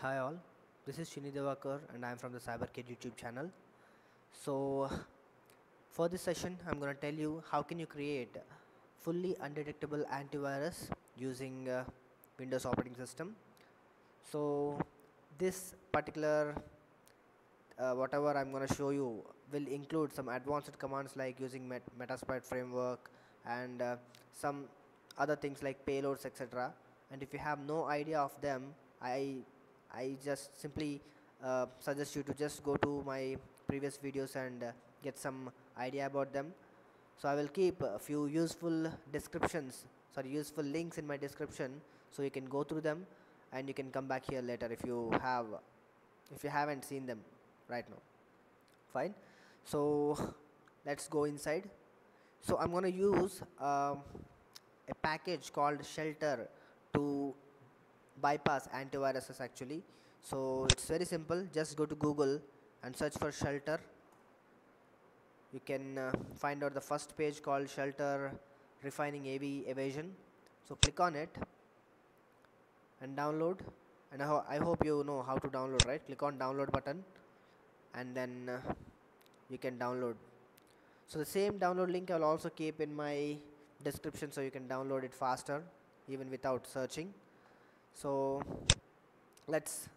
Hi all, this is Shini Devakar and I am from the CyberKid YouTube channel. So for this session I'm going to tell you how can you create fully undetectable antivirus using uh, Windows operating system. So this particular uh, whatever I'm going to show you will include some advanced commands like using Met Metasploit framework and uh, some other things like payloads etc and if you have no idea of them I I just simply uh, suggest you to just go to my previous videos and uh, get some idea about them. So I will keep a few useful descriptions sorry useful links in my description so you can go through them and you can come back here later if you have if you haven't seen them right now. Fine. So let's go inside. So I'm gonna use um, a package called shelter bypass antiviruses actually. So it's very simple. Just go to google and search for shelter. You can uh, find out the first page called shelter refining av evasion. So click on it and download. And I, ho I hope you know how to download right? Click on download button and then uh, you can download. So the same download link I will also keep in my description so you can download it faster even without searching so let's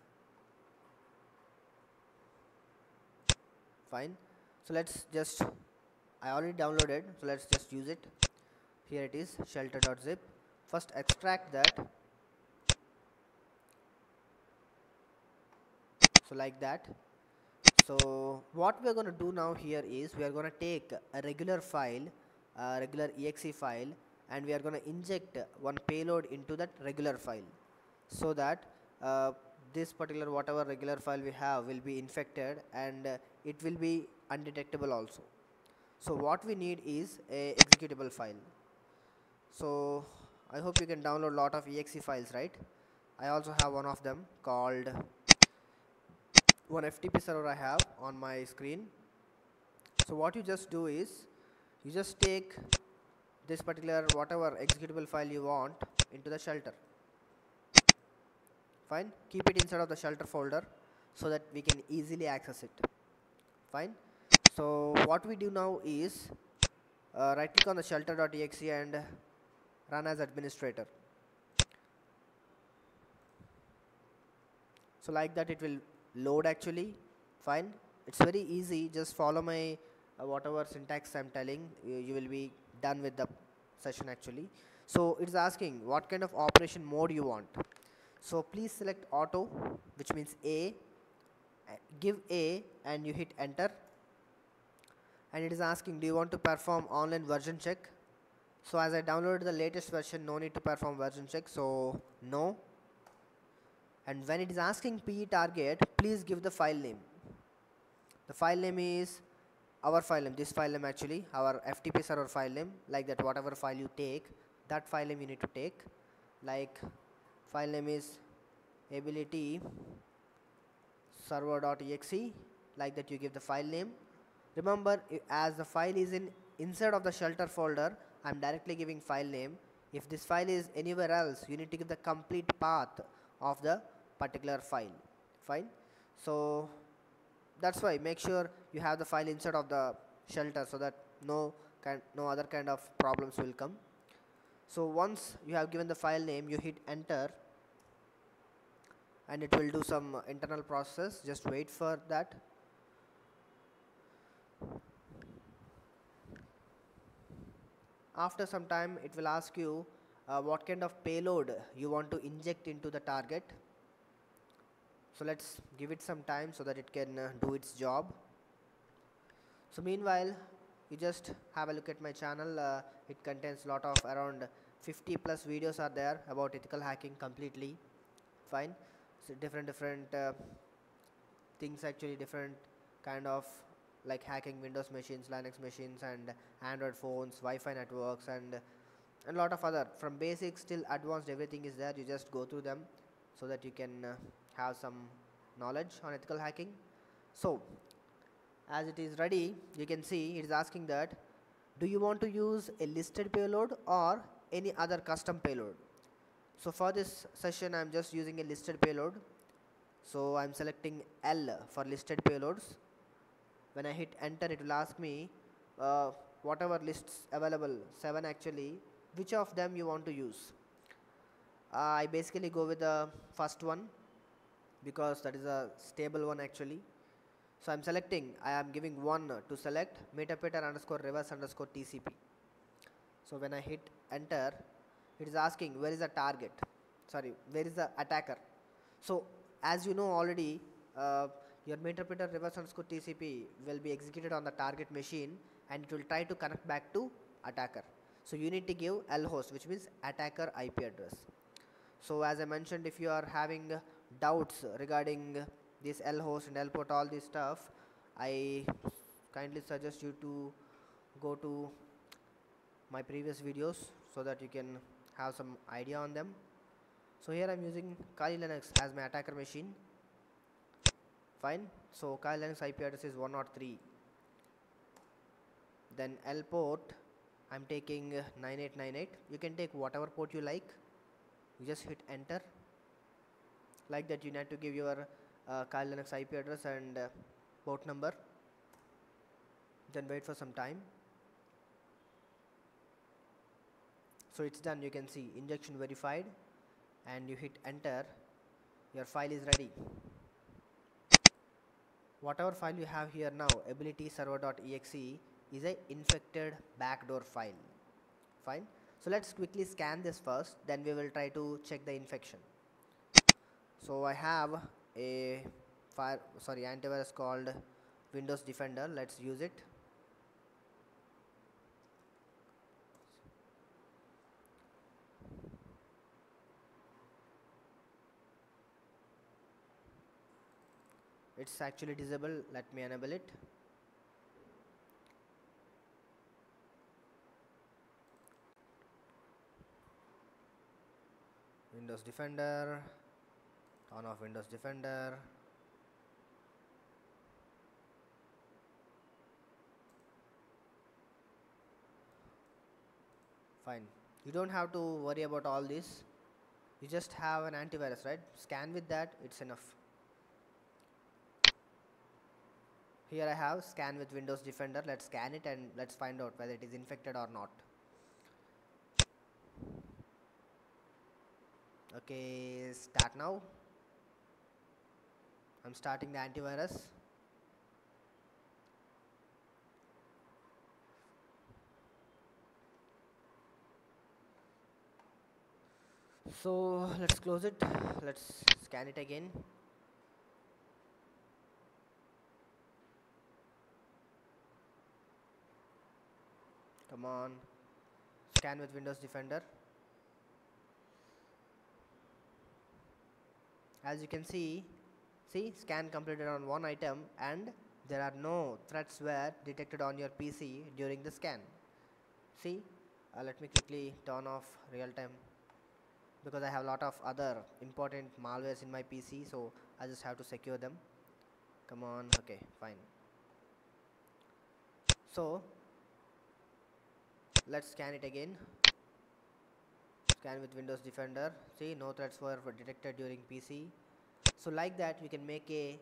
fine. So let's just I already downloaded so let's just use it. Here it is shelter.zip first extract that. So like that. So what we are going to do now here is we are going to take a regular file a regular exe file and we are going to inject one payload into that regular file so that uh, this particular whatever regular file we have will be infected and uh, it will be undetectable also. So what we need is a executable file. So I hope you can download a lot of exe files right? I also have one of them called one FTP server I have on my screen. So what you just do is you just take this particular whatever executable file you want into the shelter fine. Keep it inside of the shelter folder so that we can easily access it. Fine. So what we do now is uh, right click on the shelter.exe and run as administrator. So like that it will load actually. Fine. It's very easy. Just follow my uh, whatever syntax I'm telling you, you will be done with the session actually. So it's asking what kind of operation mode you want so please select auto which means A give A and you hit enter. And it is asking do you want to perform online version check? So as I downloaded the latest version no need to perform version check. So no. And when it is asking PE target please give the file name. The file name is our file name this file name actually our FTP server file name like that whatever file you take that file name you need to take. Like file name is ability server.exe like that you give the file name. Remember as the file is in inside of the shelter folder I'm directly giving file name. If this file is anywhere else you need to give the complete path of the particular file. Fine? So that's why make sure you have the file inside of the shelter so that no kind no other kind of problems will come so once you have given the file name you hit enter and it will do some internal process. Just wait for that. After some time it will ask you uh, what kind of payload you want to inject into the target. So let's give it some time so that it can uh, do its job. So meanwhile you just have a look at my channel. Uh, it contains a lot of around 50 plus videos are there about ethical hacking completely. Fine. So different different uh, things actually different kind of like hacking windows machines linux machines and android phones wi-fi networks and a lot of other. From basics till advanced everything is there. You just go through them so that you can uh, have some knowledge on ethical hacking. So as it is ready you can see it is asking that do you want to use a listed payload or any other custom payload. So for this session I'm just using a listed payload. So I'm selecting L for listed payloads. When I hit enter it will ask me uh, whatever lists available 7 actually which of them you want to use? Uh, I basically go with the first one because that is a stable one actually. So I'm selecting I am giving one to select meterpeter underscore reverse underscore TCP so when I hit enter it is asking where is the target? Sorry where is the attacker? So as you know already uh, your meterpeter reverse underscore TCP will be executed on the target machine and it will try to connect back to attacker. So you need to give L host which means attacker IP address. So as I mentioned if you are having doubts regarding this L host and L port all this stuff I kindly suggest you to go to my previous videos so that you can have some idea on them. So here I'm using Kali Linux as my attacker machine. Fine. So Kali Linux IP address is 103 then L port I'm taking 9898 you can take whatever port you like. You just hit enter. Like that you need to give your uh, Kali Linux IP address and uh, port number. Then wait for some time so it's done. You can see injection verified and you hit enter. Your file is ready. Whatever file you have here now ability server.exe is a infected backdoor file. Fine. So let's quickly scan this first. Then we will try to check the infection. So I have a fire sorry antivirus called Windows Defender. Let's use it it's actually disabled let me enable it. Windows Defender. Turn off Windows Defender. Fine. You don't have to worry about all this. You just have an antivirus right? Scan with that. It's enough here I have scan with Windows Defender. Let's scan it and let's find out whether it is infected or not. Okay start now. I'm starting the antivirus. So let's close it. Let's scan it again come on. Scan with Windows Defender. As you can see see scan completed on one item and there are no threats were detected on your PC during the scan. See uh, let me quickly turn off real time because I have a lot of other important malwares in my PC so I just have to secure them. Come on okay fine. So let's scan it again. Scan with Windows Defender. See no threats were detected during PC so like that you can make a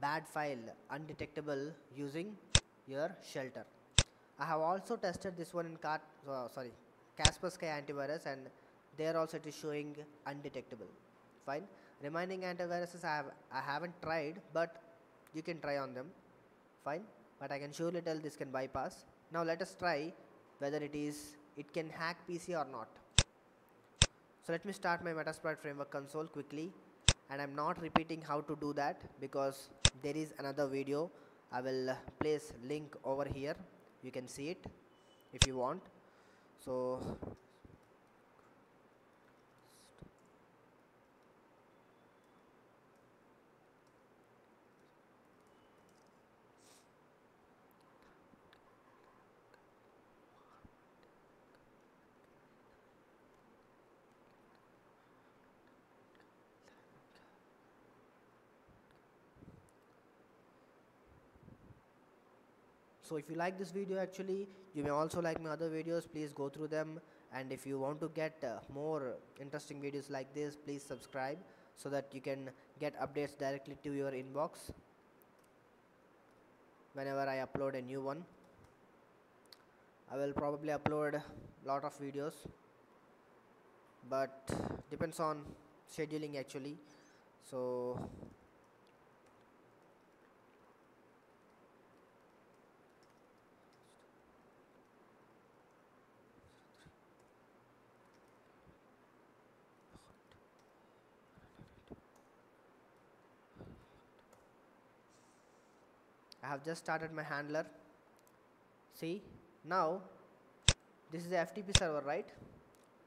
bad file undetectable using your shelter. I have also tested this one in Car uh, sorry Kaspersky antivirus and there also it is showing undetectable. Fine. Remaining antiviruses I have I haven't tried but you can try on them. Fine. But I can surely tell this can bypass. Now let us try whether it is it can hack PC or not. So let me start my Metasploit framework console quickly. And I'm not repeating how to do that because there is another video. I will uh, place link over here. You can see it if you want. So so if you like this video actually you may also like my other videos. Please go through them. And if you want to get uh, more interesting videos like this please subscribe so that you can get updates directly to your inbox whenever I upload a new one. I will probably upload a lot of videos but depends on scheduling actually. So I have just started my handler. See now this is the FTP server right?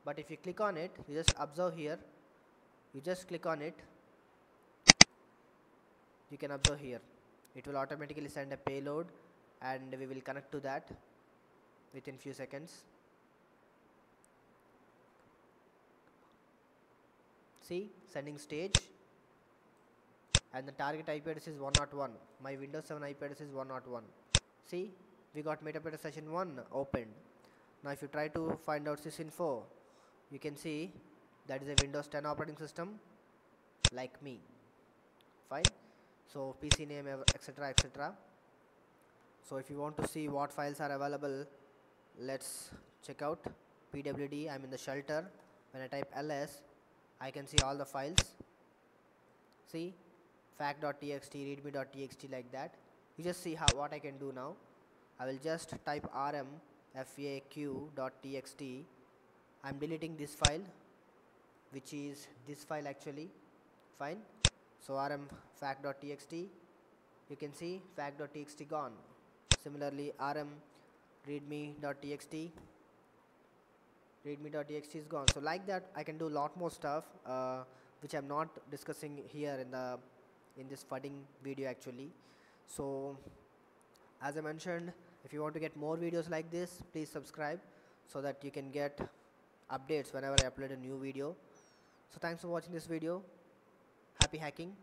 But if you click on it you just observe here. You just click on it. You can observe here. It will automatically send a payload and we will connect to that within few seconds. See sending stage and the target IP address is 101 my Windows 7 IP address is 101 see we got metadata session 1 opened. Now if you try to find out sysinfo you can see that is a Windows 10 operating system like me. Fine. So PC name etc etc so if you want to see what files are available let's check out pwd I'm in the shelter. When I type ls I can see all the files. See fact.txt readme.txt like that. You just see how what I can do now. I will just type rm faq.txt I'm deleting this file which is this file actually. Fine. So rm fact.txt you can see fact.txt gone. Similarly rm readme.txt readme.txt is gone. So like that I can do a lot more stuff uh, which I'm not discussing here in the in this fudding video actually. So as I mentioned if you want to get more videos like this please subscribe so that you can get updates whenever I upload a new video. So thanks for watching this video. Happy hacking